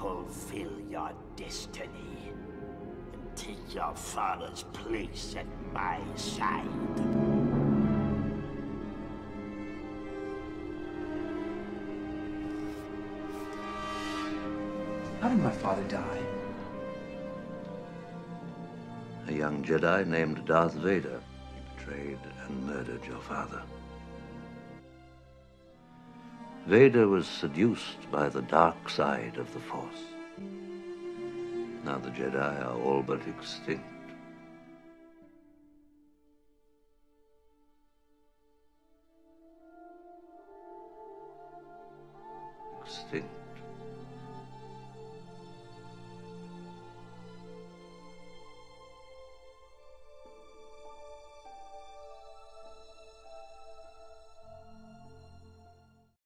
fulfill your destiny and take your father's place at my side. How did my father die? A young Jedi named Darth Vader. He betrayed and murdered your father. Vader was seduced by the dark side of the Force. Now the Jedi are all but extinct. Extinct.